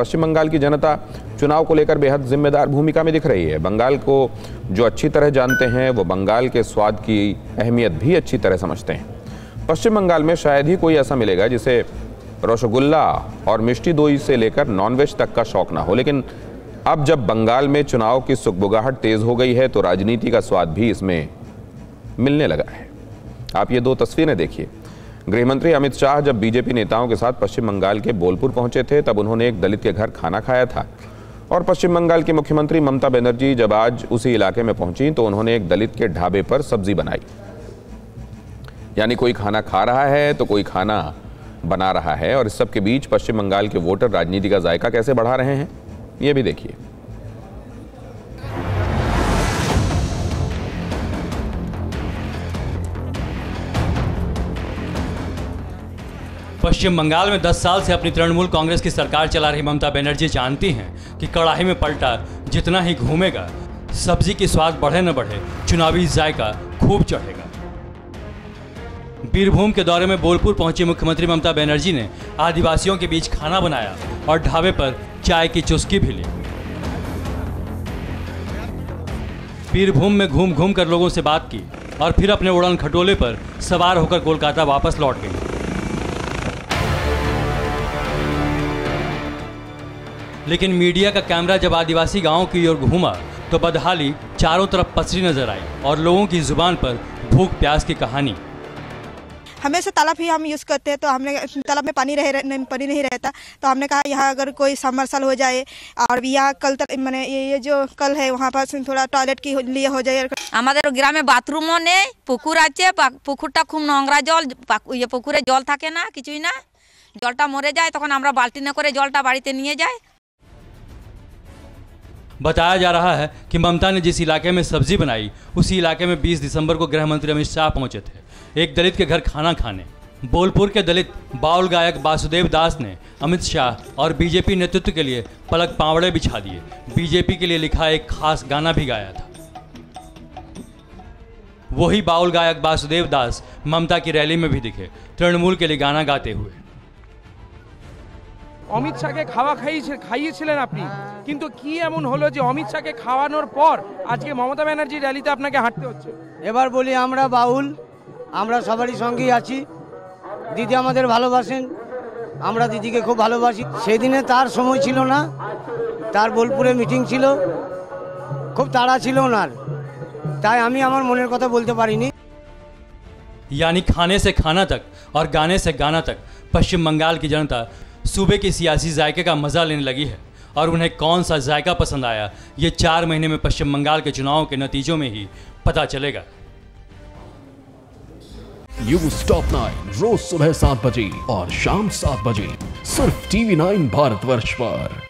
पश्चिम बंगाल की जनता चुनाव को लेकर बेहद जिम्मेदार भूमिका में दिख रही है। बंगाल को जो अच्छी तरह जानते हैं, वो बंगाल के स्वाद की अहमियत भी अच्छी तरह समझते हैं। पश्चिम बंगाल में शायद ही कोई ऐसा मिलेगा जिसे रसगुल्ला और मिष्टी दोई से लेकर नॉनवेज तक का शौक ना हो। लेकिन अब जब बंगाल में चुनाव की सुखबुगाहट तेज हो गई है तो राजनीति का स्वाद भी इसमें मिलने लगा है। आप ये दो तस्वीरें देखिए। गृहमंत्री अमित शाह जब बीजेपी नेताओं के साथ पश्चिम बंगाल के बोलपुर पहुँचे थे, तब उन्होंने एक दलित के घर खाना खाया था। और पश्चिम बंगाल की मुख्यमंत्री ममता बनर्जी जब आज उसी इलाके में पहुँची तो उन्होंने एक दलित के ढाबे पर सब्ज़ी बनाई। यानी कोई खाना खा रहा है तो कोई खाना बना रहा है। और इस सब के बीच पश्चिम बंगाल के वोटर राजनीति का जायका कैसे बढ़ा रहे हैं, ये भी देखिए। पश्चिम बंगाल में 10 साल से अपनी तृणमूल कांग्रेस की सरकार चला रही ममता बनर्जी जानती हैं कि कड़ाही में पलटा जितना ही घूमेगा, सब्ज़ी की स्वाद बढ़े न बढ़े, चुनावी जायका खूब चढ़ेगा। बीरभूम के दौरे में बोलपुर पहुँची मुख्यमंत्री ममता बनर्जी ने आदिवासियों के बीच खाना बनाया और ढाबे पर चाय की चुस्की भी ली। बीरभूम में घूम घूम कर लोगों से बात की और फिर अपने उड़ान खटोले पर सवार होकर कोलकाता वापस लौट गई। लेकिन मीडिया का कैमरा जब आदिवासी गांवों की ओर घूमा तो बदहाली चारों तरफ पसरी नजर आई और लोगों की जुबान पर भूख प्यास की कहानी हमेशा तालाब ही हम यूज़ करते हैं तो हमने तालाब में पानी रहे नहीं, पानी नहीं रहता तो हमने कहा यहाँ अगर कोई समरसल हो जाए और यहाँ कल तक मैंने ये, ये जो कल है वहाँ पास थोड़ा टॉयलेट की लिए हो जाए আমাদের গ্রামে বাথরুমও নেই পুকুর আছে পা- পুকুরটা খুব নোংরা জল পাক- ইয়ে পুকুরে জল থাকে না কিছুই না জলটা মরে যায় তখন আমরা বালতিনে করে জলটা বাড়িতে নিয়ে যাই बताया जा रहा है कि ममता ने जिस इलाके में सब्ज़ी बनाई, उसी इलाके में 20 दिसंबर को गृह मंत्री अमित शाह पहुँचे थे। एक दलित के घर खाना खाने। बोलपुर के दलित बाउल गायक वासुदेव दास ने अमित शाह और बीजेपी नेतृत्व के लिए पलक पावड़े बिछा दिए। बीजेपी के लिए लिखा एक खास गाना भी गाया था। वही बाउल गायक वासुदेव दास ममता की रैली में भी दिखे। तृणमूल के लिए गाना गाते हुए। অমিত শাহকে খাওয়া খাইয়েছে খাইয়েছিলেন আপনি কিন্তু কি এমন হলো যে অমিত শাহকে খাওয়ানোর পর আজকে মমতা ব্যানার্জি র্যালিতে আপনাকে হাঁটতে হচ্ছে এবার বলি আমরা বাউল আমরা সবারই সঙ্গেই আছি দিদি আমাদের ভালোবাসেন আমরা দিদিকে খুব ভালোবাসি সেদিনে তার সময় ছিল না তার বোলপুরে মিটিং ছিল খুব তাড়া ছিল ওনার তাই আমি আমার মনের কথা বলতে পারিনি यानी खाने से खाना तक और गाने से गाना तक पश्चिम बंगाल की जनता सूबे के सियासी जायके का मज़ा लेने लगी है और उन्हें कौन सा जायका पसंद आया, ये चार महीने में पश्चिम बंगाल के चुनाव के नतीजों में ही पता चलेगा। यू स्टॉप नाइन रोज सुबह सात बजे और शाम सात बजे, सिर्फ़ टीवी नाइन भारत वर्ष पर।